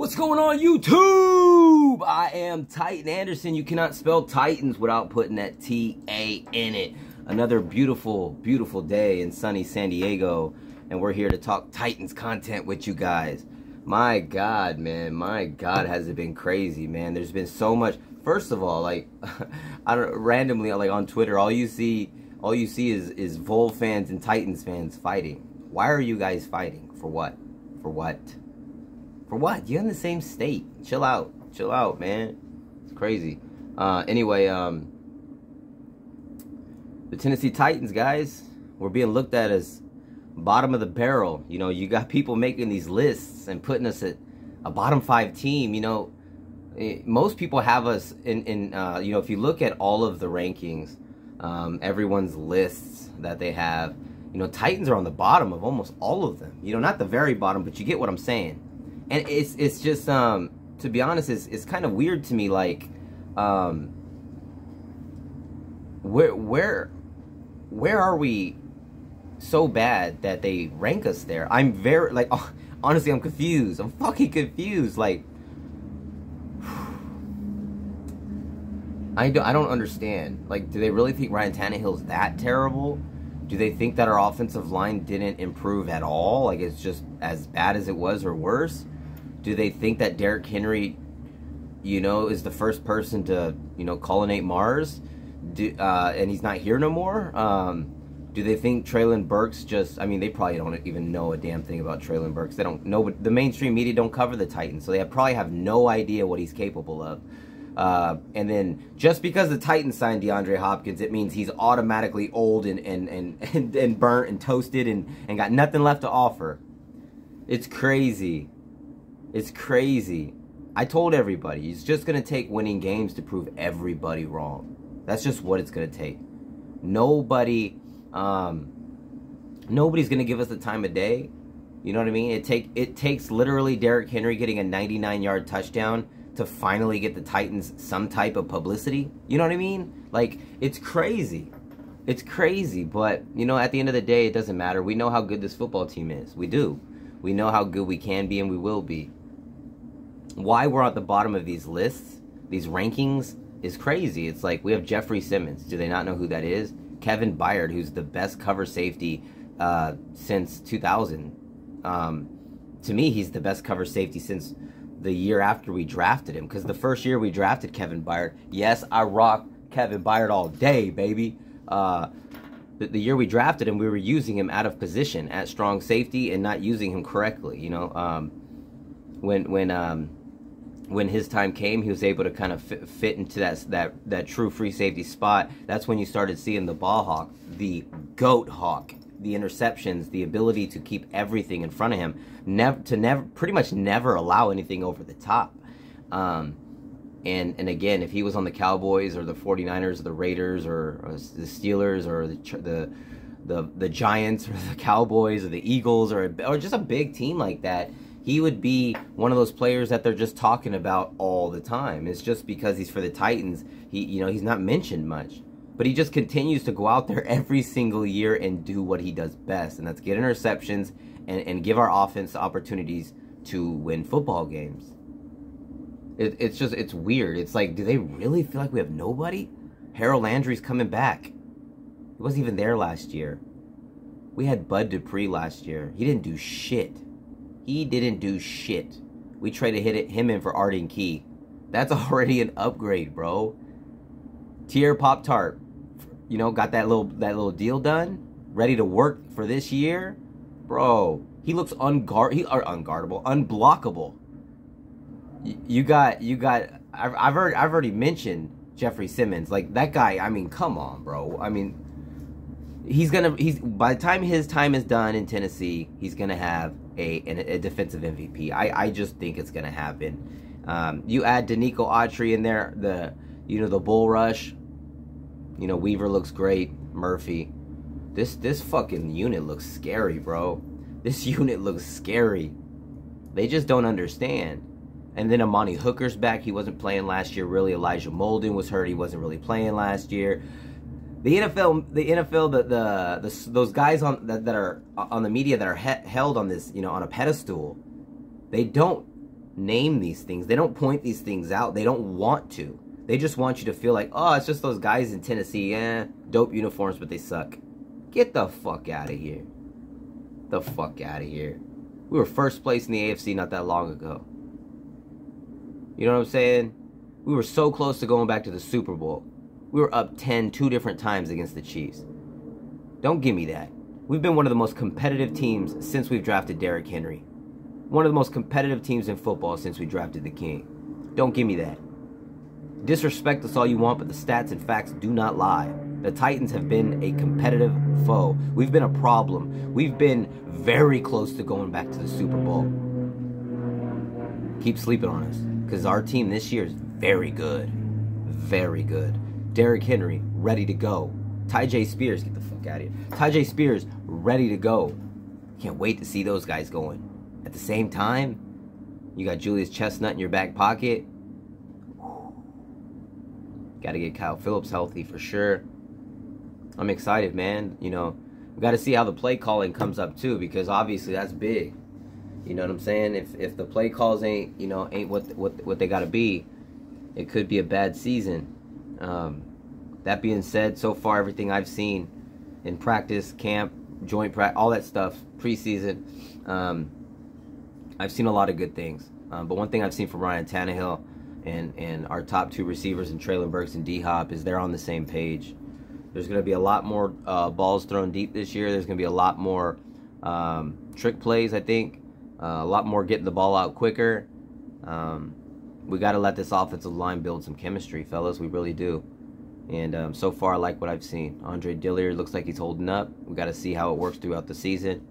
What's going on YouTube? I am Titan Anderson. You cannot spell Titans without putting that T-A in it. Another beautiful, beautiful day in sunny San Diego. And we're here to talk Titans content with you guys. My God, man. My God, has it been crazy, man. There's been so much. First of all, like, I don't randomly, like on Twitter, all you see, all you see is, is Vol fans and Titans fans fighting. Why are you guys fighting? For what? For what? For what? You're in the same state. Chill out. Chill out, man. It's crazy. Uh, anyway, um, the Tennessee Titans, guys, we're being looked at as bottom of the barrel. You know, you got people making these lists and putting us at a bottom five team. You know, eh, most people have us in, in uh, you know, if you look at all of the rankings, um, everyone's lists that they have, you know, Titans are on the bottom of almost all of them. You know, not the very bottom, but you get what I'm saying and it's it's just um to be honest it's it's kind of weird to me like um where where where are we so bad that they rank us there i'm very like honestly i'm confused i'm fucking confused like I don't, I don't understand. Like, do they really think Ryan Tannehill's that terrible? Do they think that our offensive line didn't improve at all? Like, it's just as bad as it was or worse? Do they think that Derrick Henry, you know, is the first person to, you know, colonate Mars? Do, uh, and he's not here no more? Um, do they think Treylon Burks just, I mean, they probably don't even know a damn thing about Treylon Burks. They don't know, the mainstream media don't cover the Titans, so they have, probably have no idea what he's capable of. Uh, and then just because the Titans signed DeAndre Hopkins, it means he's automatically old and, and, and, and, and burnt and toasted and, and got nothing left to offer. It's crazy. It's crazy. I told everybody, it's just going to take winning games to prove everybody wrong. That's just what it's going to take. Nobody, um, nobody's going to give us the time of day. You know what I mean? It take it takes literally Derrick Henry getting a 99 yard touchdown to finally get the Titans some type of publicity. You know what I mean? Like it's crazy. It's crazy, but you know at the end of the day it doesn't matter. We know how good this football team is. We do. We know how good we can be and we will be why we're at the bottom of these lists, these rankings, is crazy. It's like we have Jeffery Simmons. Do they not know who that is? Kevin Byard, who's the best cover safety uh, since 2000. Um, to me, he's the best cover safety since the year after we drafted him. Because the first year we drafted Kevin Byard, yes, I rock Kevin Byard all day, baby. Uh, the, the, year we drafted him, we were using him out of position at strong safety and not using him correctly. You know, um, when when um, when his time came, he was able to kind of fit, fit, into that that that true free safety spot. That's when you started seeing the ball hawk, the goat hawk, the interceptions, the ability to keep everything in front of him, never to never pretty much never allow anything over the top. Um, and and again, if he was on the Cowboys or the 49ers or the Raiders or, or the Steelers or the the the the Giants or the Cowboys or the Eagles or or just a big team like that he would be one of those players that they're just talking about all the time. It's just because he's for the Titans, he you know, he's not mentioned much. But he just continues to go out there every single year and do what he does best, and that's get interceptions and, and give our offense opportunities to win football games. It, it's just it's weird. It's like, do they really feel like we have nobody? Harold Landry's coming back. He wasn't even there last year. We had Bud Dupree last year. He didn't do shit. He didn't do shit. We tried to hit it, him in for Arden Key. That's already an upgrade, bro. Teair Pop Tart, you know, got that little that little deal done, ready to work for this year, bro. He looks unguard, he are unguardable, unblockable. Y you got, you got. I've, I've already, I've already mentioned Jeffery Simmons. Like that guy. I mean, come on, bro. I mean, he's gonna. He's by the time his time is done in Tennessee, he's gonna have a, a defensive MVP. I, I just think it's going to happen. Um, you add Denico Autry in there, the you know the bull rush. You know Weaver looks great. Murphy, this this fucking unit looks scary, bro. This unit looks scary. They just don't understand. And then Amani Hooker's back. He wasn't playing last year. Really, Elijah Molden was hurt. He wasn't really playing last year the NFL, the NFL, the, the, the those guys on that, that are on the media that are he, held on this, you know, on a pedestal, they don't name these things. They don't point these things out. They don't want to. They just want you to feel like, oh, it's just those guys in Tennessee. Eh, dope uniforms, but they suck. Get the fuck out of here. The fuck out of here. We were first place in the AFC not that long ago. You know what I'm saying? We were so close to going back to the Super Bowl. We were up 10 two different times against the Chiefs. Don't give me that. We've been one of the most competitive teams since we've drafted Derrick Henry. One of the most competitive teams in football since we drafted the King. Don't give me that. Disrespect us all you want, but the stats and facts do not lie. The Titans have been a competitive foe. We've been a problem. We've been very close to going back to the Super Bowl. Keep sleeping on us because our team this year is very good. Very good. Derrick Henry, ready to go. Tyjae Spears, get the fuck out of here. Tyjae Spears, ready to go. Can't wait to see those guys going. At the same time, you got Julius Chestnut in your back pocket. Got to get Kyle Phillips healthy for sure. I'm excited, man. You know, we got to see how the play calling comes up too, because obviously that's big. You know what I'm saying? If if the play calls ain't you know ain't what what what they got to be, it could be a bad season. Um, that being said, so far everything I've seen in practice, camp, joint practice, all that stuff, preseason, um, I've seen a lot of good things. Um, but one thing I've seen from Ryan Tannehill and and our top two receivers in Treylon Burks and D Hop is they're on the same page. There's going to be a lot more uh, balls thrown deep this year. There's going to be a lot more um, trick plays, I think. Uh, a lot more getting the ball out quicker. Um, we got to let this offensive line build some chemistry, fellas. We really do. And um, so far, I like what I've seen. Andre Dillard looks like he's holding up. We got to see how it works throughout the season.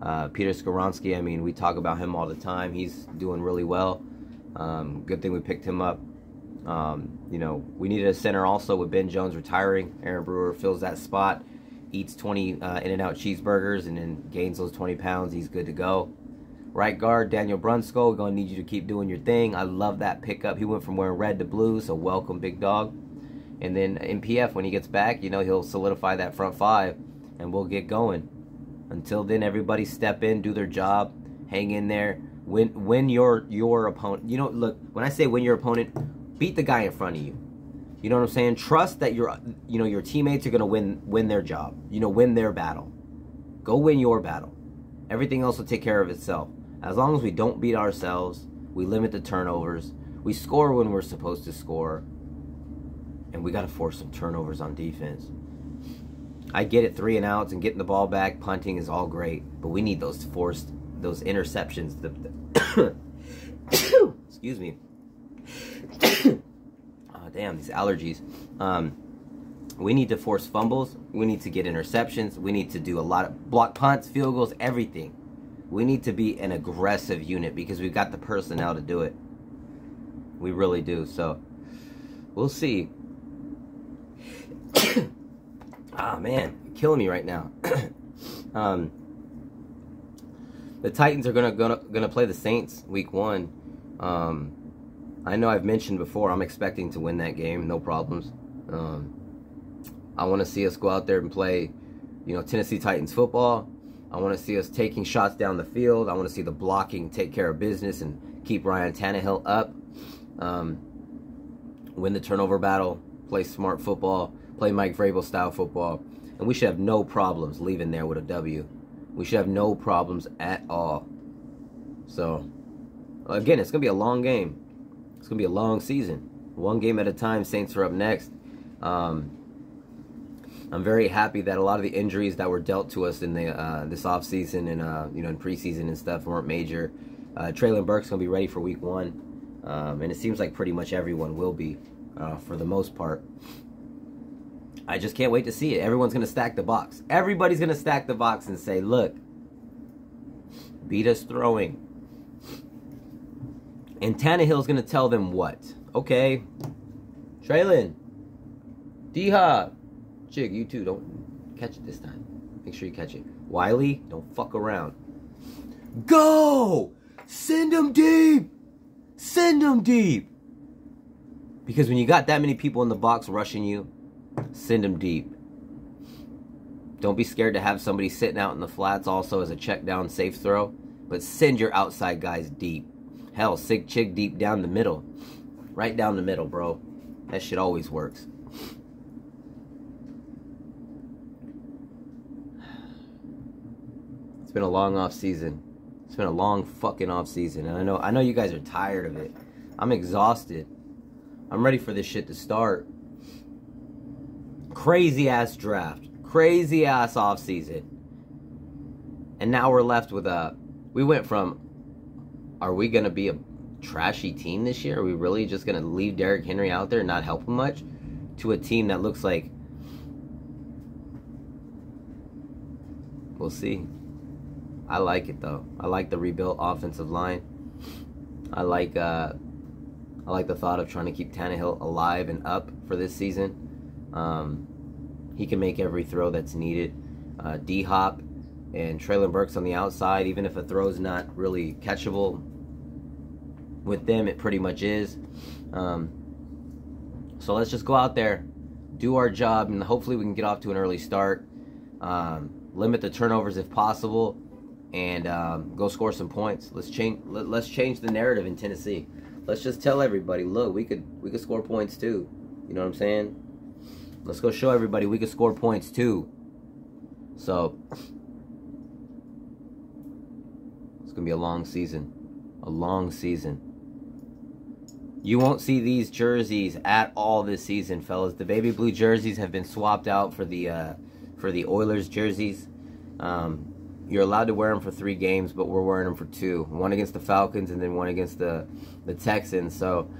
Uh, Peter Skoronski, I mean, we talk about him all the time. He's doing really well. Um, good thing we picked him up. Um, you know, we needed a center also with Ben Jones retiring. Aaron Brewer fills that spot, eats 20 uh, In-N-Out cheeseburgers, and then gains those 20 pounds. He's good to go. Right guard, Daniel Brunskill, going to need you to keep doing your thing. I love that pickup. He went from wearing red to blue, so welcome, big dog. And then NPF, when he gets back, you know, he'll solidify that front five, and we'll get going. Until then, everybody step in, do their job, hang in there, win win your your opponent. You know, look, when I say win your opponent, beat the guy in front of you. You know what I'm saying? Trust that your you know your teammates are gonna win win their job. You know, win their battle. Go win your battle. Everything else will take care of itself. As long as we don't beat ourselves, we limit the turnovers, we score when we're supposed to score, and we got to force some turnovers on defense. I get it, three and outs and getting the ball back, punting is all great, but we need those forced, those interceptions. The, the excuse me. oh, damn, these allergies. Um, we need to force fumbles. We need to get interceptions. We need to do a lot of block punts, field goals, everything. We need to be an aggressive unit because we've got the personnel to do it. We really do. So we'll see. ah man, killing me right now. um, the Titans are gonna, gonna gonna play the Saints week one. Um, I know I've mentioned before I'm expecting to win that game, no problems. Um, I want to see us go out there and play, you know, Tennessee Titans football. I want to see us taking shots down the field. I want to see the blocking take care of business and keep Ryan Tannehill up. Um, win the turnover battle, play smart football, play Mike Vrabel style football, and we should have no problems leaving there with a W. We should have no problems at all. So, again, it's going to be a long game. It's going to be a long season. One game at a time. Saints are up next. Um, I'm very happy that a lot of the injuries that were dealt to us in the uh, this offseason and uh, you know in preseason and stuff weren't major. Uh, Treylon Burks gonna be ready for Week One, um, and it seems like pretty much everyone will be uh, for the most part. I just can't wait to see it. Everyone's gonna stack the box. Everybody's gonna stack the box and say, "Look, beat us throwing." And Tannehill's gonna tell them what? Okay, Treylon, D Hop, Chig, you too. Don't catch it this time. Make sure you catch it. Wiley, don't fuck around. Go! Send them deep! Send them deep! Because when you got that many people in the box rushing you, send them deep. Don't be scared to have somebody sitting out in the flats also as a check down safe throw, but send your outside guys deep. Hell, Sig Chig deep down the middle. Right down the middle, bro. That shit always works. It's been a long off season. It's been a long fucking off season, and I know I know you guys are tired of it. I'm exhausted. I'm ready for this shit to start. Crazy ass draft, crazy ass off season, and now we're left with a. We went from, are we gonna be a trashy team this year? Are we really just gonna leave Derrick Henry out there and not help him much? To a team that looks like. We'll see. I like it though. I like the rebuilt offensive line. I like uh, I like the thought of trying to keep Tannehill alive and up for this season. Um, he can make every throw that's needed. Uh, D Hop and Treylon Burks on the outside, even if a throw's not really catchable, with them it pretty much is. Um, so let's just go out there, do our job, and hopefully we can get off to an early start. Um, limit the turnovers if possible and um, go score some points. Let's change. Let, us change the narrative in Tennessee. Let's just tell everybody, look, we could we could score points too. You know what I'm saying? Let's go show everybody we could score points too. So it's gonna be a long season, a long season. You won't see these jerseys at all this season, fellas. The baby blue jerseys have been swapped out for the uh, for the Oilers jerseys. Um, you're allowed to wear them for three games, but we're wearing them for two. One against the Falcons and then one against the, the Texans. So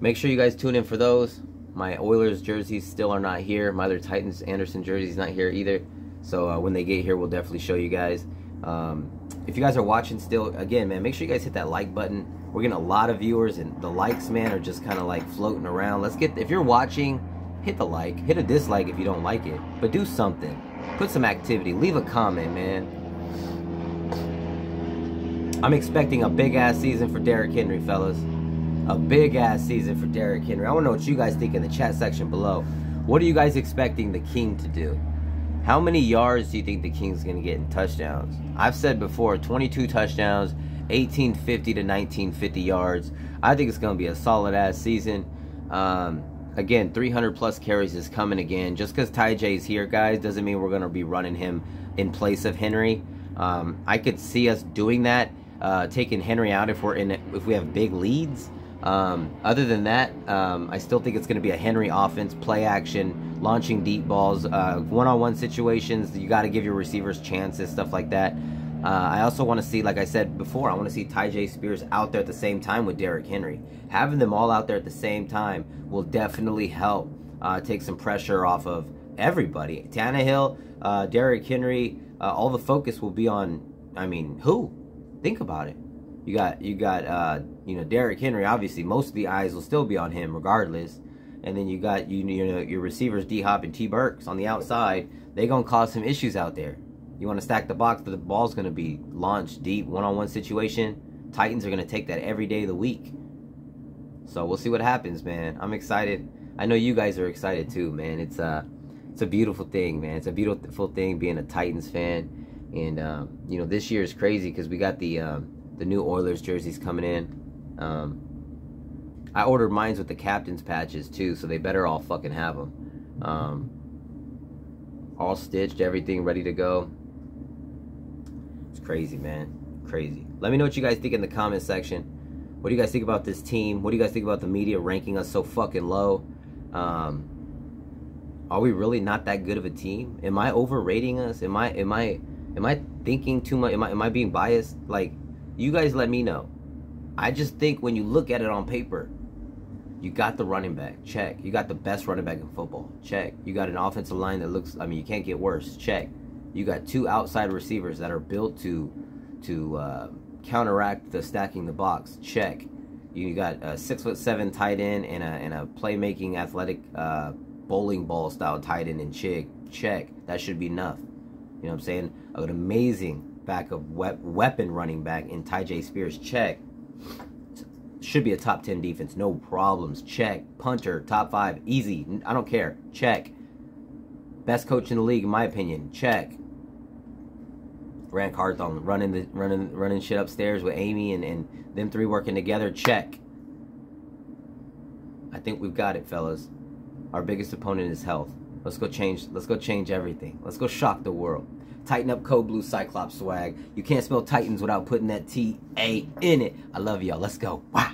make sure you guys tune in for those. My Oilers jerseys still are not here. My other Titans Anderson jerseys not here either. So uh, when they get here, we'll definitely show you guys. Um, if you guys are watching still, again, man, make sure you guys hit that like button. We're getting a lot of viewers, and the likes, man, are just kind of like floating around. Let's get, if you're watching, hit the like, hit a dislike if you don't like it, but do something. Put some activity. Leave a comment, man. I'm expecting a big ass season for Derrick Henry, fellas. A big ass season for Derrick Henry. I want to know what you guys think in the chat section below. What are you guys expecting the King to do? How many yards do you think the King's going to get in touchdowns? I've said before 22 touchdowns, 1850 to 1950 yards. I think it's going to be a solid ass season. Um, again, 300 plus carries is coming again. Just because Tyjae is here, guys, doesn't mean we're going to be running him in place of Henry. Um, I could see us doing that, uh, taking Henry out if we're in if we have big leads. Um, other than that, um, I still think it's going to be a Henry offense, play action, launching deep balls, uh, one-on-one situations. You got to give your receivers chances, stuff like that. Uh, I also want to see, like I said before, I want to see Tyjae Spears out there at the same time with Derrick Henry. Having them all out there at the same time will definitely help uh, take some pressure off of everybody. Tannehill, uh, Derrick Henry, uh, all the focus will be on. I mean, who? Think about it. You got you got uh, you know Derrick Henry. Obviously, most of the eyes will still be on him, regardless. And then you got you, you know your receivers D Hop and T Burks on the outside. They gonna cause some issues out there. You want to stack the box, the ball's going to be launched deep, one-on-one situation. Titans are going to take that every day of the week. So we'll see what happens, man. I'm excited. I know you guys are excited too, man. It's a, uh, it's a beautiful thing, man. It's a beautiful thing being a Titans fan. And um, you know, this year is crazy because we got the um, the new Oilers jerseys coming in. Um, I ordered mines with the captain's patches too, so they better all fucking have them. Um, all stitched, everything ready to go. Crazy, man. Crazy. Let me know what you guys think in the comment section. What do you guys think about this team? What do you guys think about the media ranking us so fucking low? Um, are we really not that good of a team? Am I overrating us? Am I am I am I thinking too much? Am I am I being biased? Like, you guys let me know. I just think when you look at it on paper, you got the running back, check. You got the best running back in football, check. You got an offensive line that looks I mean, you can't get worse, check. You got two outside receivers that are built to to uh, counteract the stacking the box. Check. You got a six foot seven tight end and a and a playmaking athletic uh, bowling ball style tight end in Chig. Check. That should be enough. You know what I'm saying? An amazing backup weapon running back in Tyjae Spears. Check. Should be a top 10 defense. No problems. Check. Punter, top five. Easy. I don't care. Check. Best coach in the league, in my opinion. Check. Ran Carthon running the running running shit upstairs with Amy and, and them three working together. Check. I think we've got it, fellas. Our biggest opponent is health. Let's go change. Let's go change everything. Let's go shock the world. Titan up Code Blue Cyclops swag. You can't spell Titans without putting that T A in it. I love y'all. Let's go. Wow.